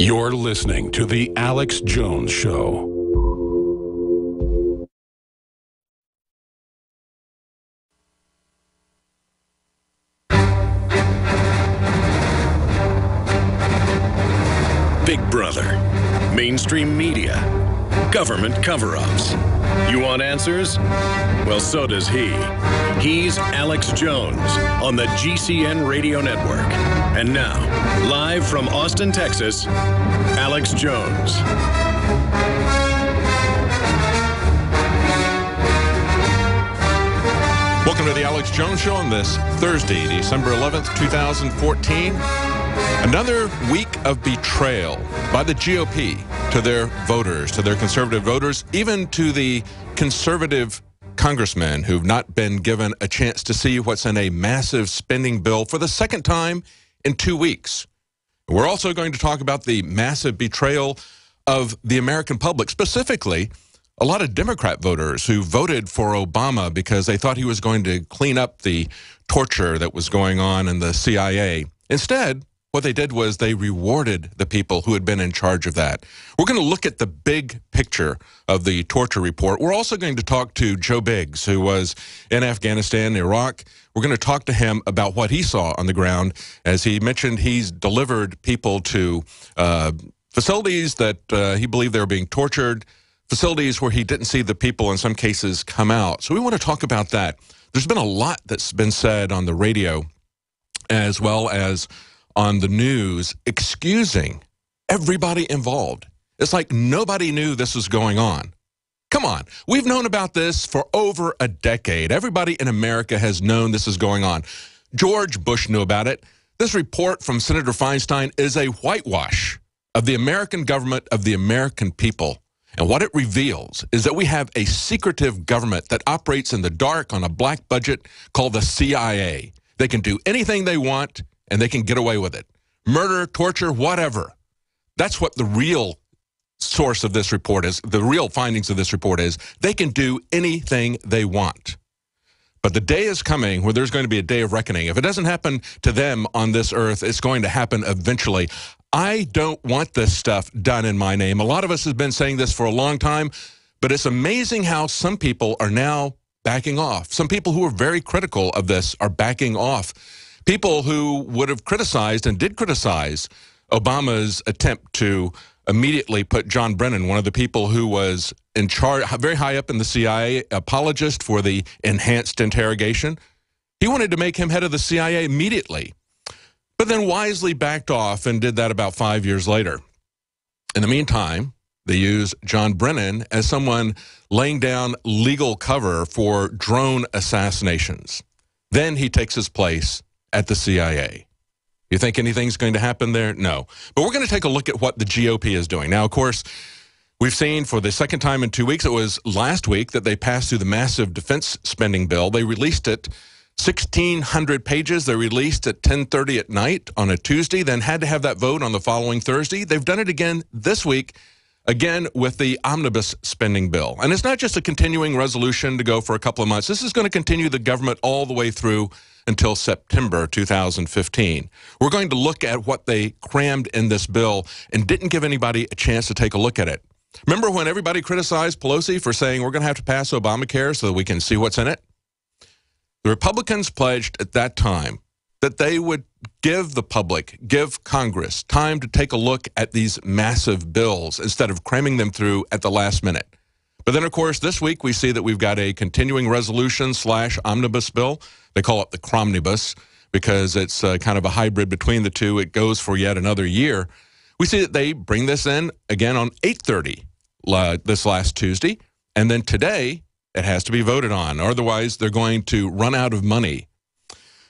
You're listening to The Alex Jones Show. Big Brother, mainstream media, government cover ups. You want answers? Well, so does he. He's Alex Jones on the GCN Radio Network. And now, live from Austin, Texas, Alex Jones. Welcome to the Alex Jones Show on this Thursday, December 11th, 2014. Another week of betrayal by the GOP to their voters, to their conservative voters, even to the conservative congressmen who've not been given a chance to see what's in a massive spending bill for the second time in two weeks. We're also going to talk about the massive betrayal of the American public, specifically a lot of Democrat voters who voted for Obama because they thought he was going to clean up the torture that was going on in the CIA. Instead, what they did was they rewarded the people who had been in charge of that. We're going to look at the big picture of the torture report. We're also going to talk to Joe Biggs, who was in Afghanistan, Iraq. We're going to talk to him about what he saw on the ground. As he mentioned, he's delivered people to uh, facilities that uh, he believed they were being tortured, facilities where he didn't see the people in some cases come out. So we want to talk about that. There's been a lot that's been said on the radio as well as on the news excusing everybody involved. It's like nobody knew this was going on. Come on, we've known about this for over a decade. Everybody in America has known this is going on. George Bush knew about it. This report from Senator Feinstein is a whitewash of the American government, of the American people. And what it reveals is that we have a secretive government that operates in the dark on a black budget called the CIA. They can do anything they want and they can get away with it. Murder, torture, whatever. That's what the real source of this report is. The real findings of this report is they can do anything they want. But the day is coming where there's going to be a day of reckoning. If it doesn't happen to them on this earth, it's going to happen eventually. I don't want this stuff done in my name. A lot of us have been saying this for a long time, but it's amazing how some people are now backing off. Some people who are very critical of this are backing off. People who would have criticized and did criticize Obama's attempt to immediately put John Brennan, one of the people who was in charge, very high up in the CIA, apologist for the enhanced interrogation. He wanted to make him head of the CIA immediately, but then wisely backed off and did that about five years later. In the meantime, they use John Brennan as someone laying down legal cover for drone assassinations. Then he takes his place at the CIA. You think anything's going to happen there? No. But we're going to take a look at what the GOP is doing. Now, of course, we've seen for the second time in two weeks, it was last week that they passed through the massive defense spending bill. They released it 1,600 pages. They released at 1030 at night on a Tuesday, then had to have that vote on the following Thursday. They've done it again this week, again with the omnibus spending bill. And it's not just a continuing resolution to go for a couple of months. This is going to continue the government all the way through until September 2015. We're going to look at what they crammed in this bill and didn't give anybody a chance to take a look at it. Remember when everybody criticized Pelosi for saying we're going to have to pass Obamacare so that we can see what's in it? The Republicans pledged at that time that they would give the public, give Congress time to take a look at these massive bills instead of cramming them through at the last minute. But then, of course, this week we see that we've got a continuing resolution slash omnibus bill. They call it the Cromnibus because it's uh, kind of a hybrid between the two. It goes for yet another year. We see that they bring this in again on 8:30 uh, this last Tuesday, and then today it has to be voted on. Otherwise, they're going to run out of money.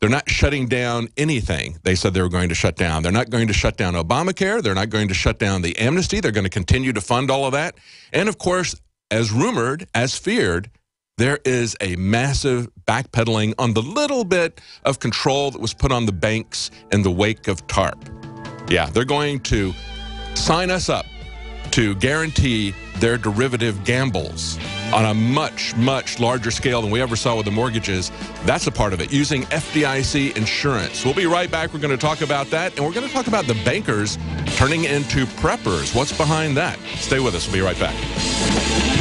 They're not shutting down anything they said they were going to shut down. They're not going to shut down Obamacare. They're not going to shut down the amnesty. They're going to continue to fund all of that. And of course, as rumored, as feared, there is a massive backpedaling on the little bit of control that was put on the banks in the wake of TARP. Yeah, they're going to sign us up to guarantee their derivative gambles. on a much, much larger scale than we ever saw with the mortgages. That's a part of it, using FDIC insurance. We'll be right back. We're going to talk about that, and we're going to talk about the bankers turning into preppers. What's behind that? Stay with us. We'll be right back.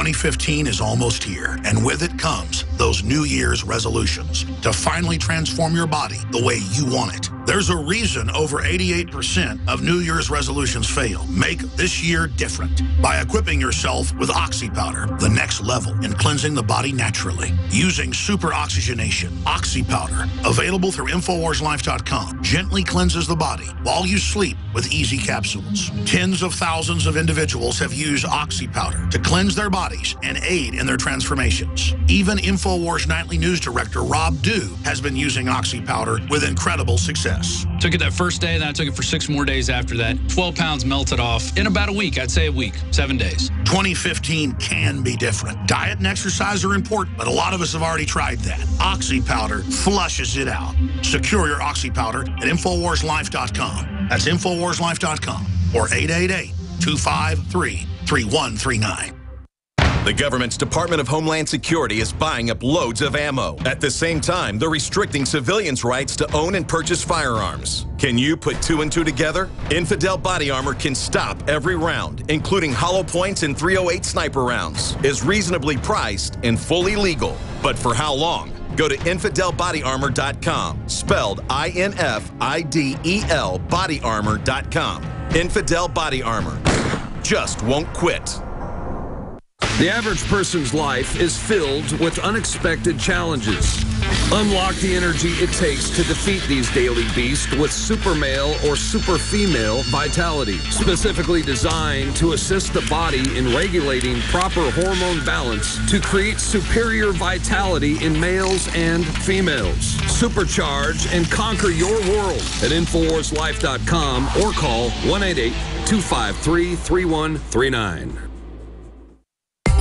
2015 is almost here, and with it comes those New Year's resolutions to finally transform your body the way you want it. There's a reason over 88% of New Year's resolutions fail. Make this year different by equipping yourself with Oxy Powder, the next level in cleansing the body naturally. Using super oxygenation, Oxy Powder, available through InfoWarsLife.com, gently cleanses the body while you sleep with easy capsules. Tens of thousands of individuals have used Oxy Powder to cleanse their bodies and aid in their transformations. Even InfoWars Nightly News Director Rob Dew has been using Oxy Powder with incredible success. Took it that first day, then I took it for six more days after that. 12 pounds melted off in about a week. I'd say a week, seven days. 2015 can be different. Diet and exercise are important, but a lot of us have already tried that. Oxy Powder flushes it out. Secure your Oxy Powder at InfoWarsLife.com. That's InfoWarsLife.com or 888-253-3139. The government's Department of Homeland Security is buying up loads of ammo. At the same time, they're restricting civilians' rights to own and purchase firearms. Can you put two and two together? Infidel Body Armor can stop every round, including hollow points and 308 sniper rounds, is reasonably priced and fully legal. But for how long? Go to infidelbodyarmor.com, spelled I N F I D E L bodyarmor.com. Infidel Body Armor. Just won't quit. The average person's life is filled with unexpected challenges. Unlock the energy it takes to defeat these daily beasts with super male or super female vitality, specifically designed to assist the body in regulating proper hormone balance to create superior vitality in males and females. Supercharge and conquer your world at InfoWarsLife.com or call 188 253 3139.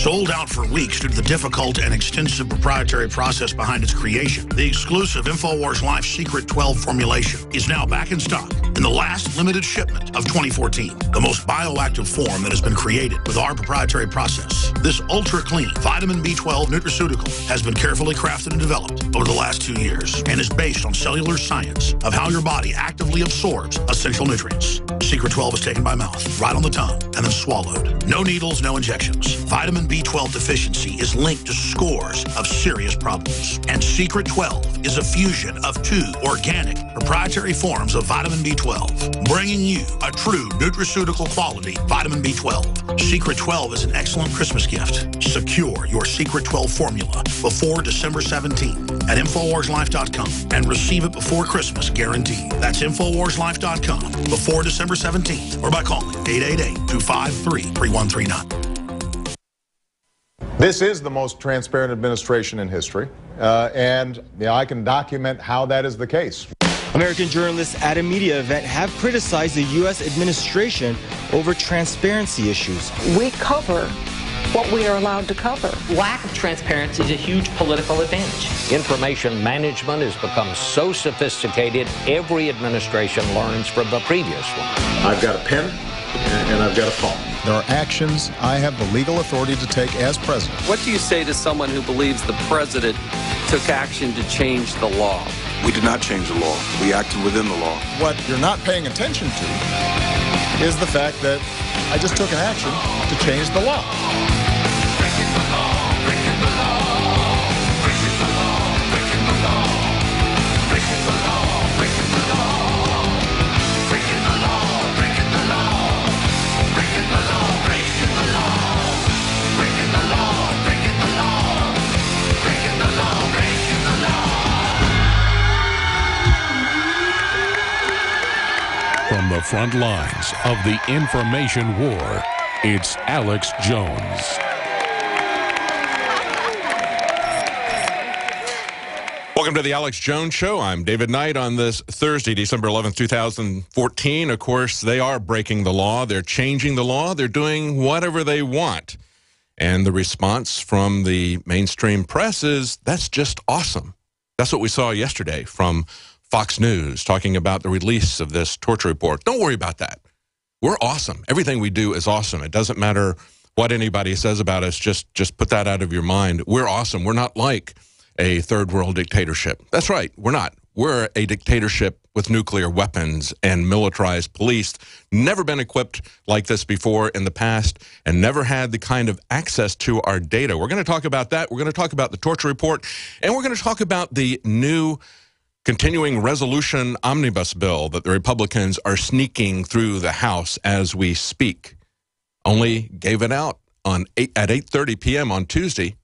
Sold out for weeks due to the difficult and extensive proprietary process behind its creation, the exclusive InfoWars Life Secret 12 formulation is now back in stock in the last limited shipment of 2014. The most bioactive form that has been created with our proprietary process. This ultra-clean vitamin B12 nutraceutical has been carefully crafted and developed over the last two years and is based on cellular science of how your body actively absorbs essential nutrients. Secret 12 is taken by mouth, right on the tongue, and then swallowed. No needles, no injections. Vitamin B12 deficiency is linked to scores of serious problems. And Secret 12 is a fusion of two organic proprietary forms of vitamin B12, bringing you a true nutraceutical quality vitamin B12. Secret 12 is an excellent Christmas gift. Secure your Secret 12 formula before December 17th at InfoWarsLife.com and receive it before Christmas guaranteed. That's InfoWarsLife.com before December 17th or by calling 888-253-3139. This is the most transparent administration in history, uh, and yeah, I can document how that is the case. American journalists at a media event have criticized the U.S. administration over transparency issues. We cover what we are allowed to cover. Lack of transparency is a huge political advantage. Information management has become so sophisticated, every administration learns from the previous one. I've got a pen and I've got a phone. There are actions I have the legal authority to take as president. What do you say to someone who believes the president took action to change the law? We did not change the law. We acted within the law. What you're not paying attention to is the fact that I just took an action to change the law. Front lines of the information war, it's Alex Jones. Welcome to the Alex Jones Show. I'm David Knight on this Thursday, December 11th, 2014. Of course, they are breaking the law. They're changing the law. They're doing whatever they want. And the response from the mainstream press is that's just awesome. That's what we saw yesterday from Fox News talking about the release of this torture report. Don't worry about that. We're awesome. Everything we do is awesome. It doesn't matter what anybody says about us. Just just put that out of your mind. We're awesome. We're not like a third world dictatorship. That's right. We're not. We're a dictatorship with nuclear weapons and militarized police. Never been equipped like this before in the past and never had the kind of access to our data. We're going to talk about that. We're going to talk about the torture report and we're going to talk about the new continuing resolution omnibus bill that the Republicans are sneaking through the House as we speak. Only gave it out on 8, at 8.30 p.m. on Tuesday.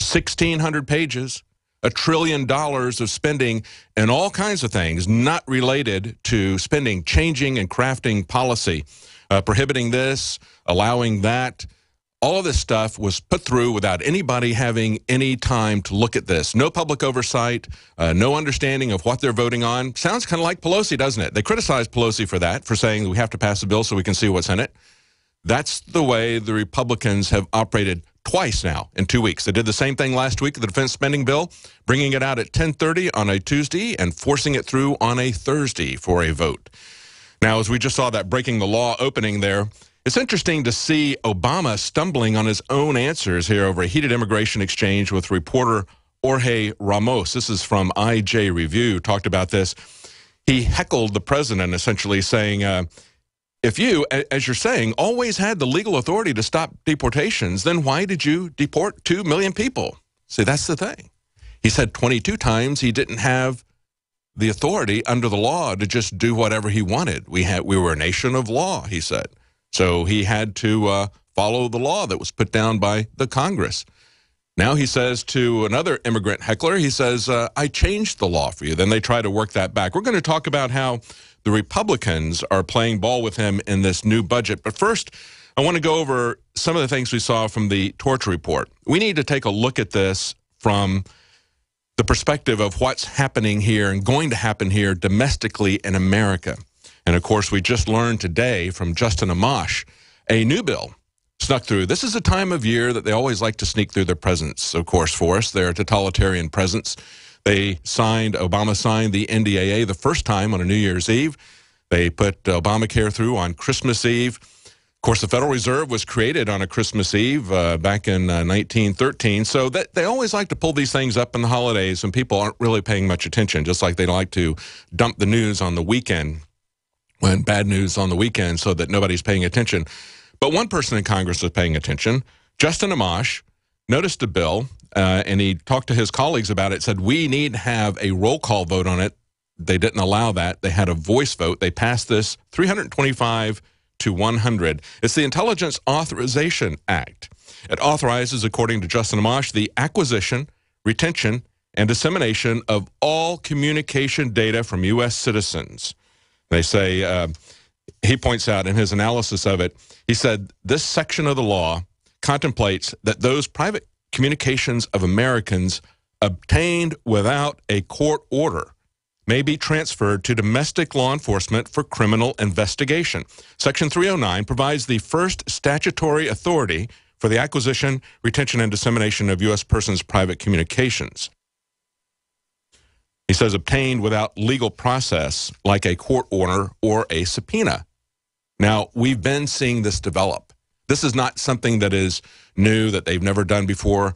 1,600 pages, a trillion dollars of spending and all kinds of things not related to spending, changing and crafting policy, uh, prohibiting this, allowing that, all of this stuff was put through without anybody having any time to look at this. No public oversight, uh, no understanding of what they're voting on. Sounds kind of like Pelosi, doesn't it? They criticized Pelosi for that, for saying we have to pass a bill so we can see what's in it. That's the way the Republicans have operated twice now in two weeks. They did the same thing last week, the defense spending bill, bringing it out at 1030 on a Tuesday and forcing it through on a Thursday for a vote. Now, as we just saw that breaking the law opening there, it's interesting to see Obama stumbling on his own answers here over a heated immigration exchange with reporter Jorge Ramos. This is from IJ Review, talked about this. He heckled the president, essentially saying, uh, if you, as you're saying, always had the legal authority to stop deportations, then why did you deport 2 million people? See, that's the thing. He said 22 times he didn't have the authority under the law to just do whatever he wanted. We had we were a nation of law, he said. So he had to uh, follow the law that was put down by the Congress. Now he says to another immigrant heckler, he says, uh, I changed the law for you. Then they try to work that back. We're going to talk about how the Republicans are playing ball with him in this new budget. But first, I want to go over some of the things we saw from the torture report. We need to take a look at this from the perspective of what's happening here and going to happen here domestically in America. And of course, we just learned today from Justin Amash a new bill snuck through. This is a time of year that they always like to sneak through their presents, of course, for us. They're totalitarian presents. They signed, Obama signed the NDAA the first time on a New Year's Eve. They put Obamacare through on Christmas Eve. Of course, the Federal Reserve was created on a Christmas Eve uh, back in uh, 1913. So that, they always like to pull these things up in the holidays when people aren't really paying much attention, just like they like to dump the news on the weekend when bad news on the weekend so that nobody's paying attention. But one person in Congress was paying attention, Justin Amash, noticed a bill, uh, and he talked to his colleagues about it, said, we need to have a roll call vote on it. They didn't allow that. They had a voice vote. They passed this 325 to 100. It's the Intelligence Authorization Act. It authorizes, according to Justin Amash, the acquisition, retention, and dissemination of all communication data from U.S. citizens. They say, uh, he points out in his analysis of it, he said, this section of the law contemplates that those private communications of Americans obtained without a court order may be transferred to domestic law enforcement for criminal investigation. Section 309 provides the first statutory authority for the acquisition, retention, and dissemination of U.S. persons' private communications. He says obtained without legal process like a court order or a subpoena. Now, we've been seeing this develop. This is not something that is new, that they've never done before,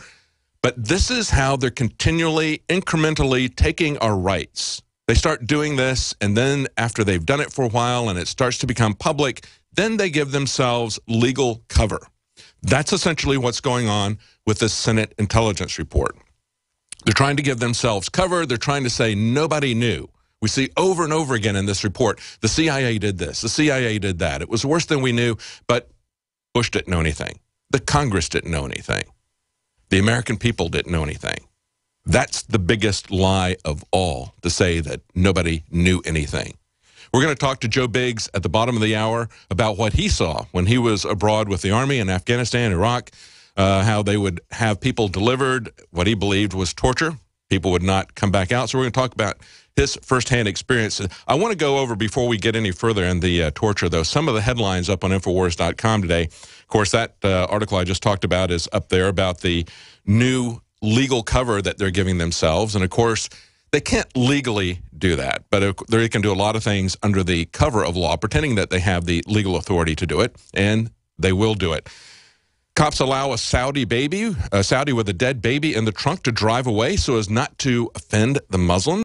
but this is how they're continually, incrementally taking our rights. They start doing this, and then after they've done it for a while and it starts to become public, then they give themselves legal cover. That's essentially what's going on with this Senate intelligence report. They're trying to give themselves cover. They're trying to say nobody knew. We see over and over again in this report, the CIA did this, the CIA did that. It was worse than we knew, but Bush didn't know anything. The Congress didn't know anything. The American people didn't know anything. That's the biggest lie of all, to say that nobody knew anything. We're going to talk to Joe Biggs at the bottom of the hour about what he saw when he was abroad with the Army in Afghanistan, Iraq, uh, how they would have people delivered what he believed was torture. People would not come back out. So we're going to talk about his firsthand experience. I want to go over, before we get any further in the uh, torture, though, some of the headlines up on Infowars.com today. Of course, that uh, article I just talked about is up there about the new legal cover that they're giving themselves. And, of course, They can't legally do that, but they can do a lot of things under the cover of law, pretending that they have the legal authority to do it, and they will do it. Cops allow a Saudi baby, a Saudi with a dead baby in the trunk, to drive away so as not to offend the Muslims.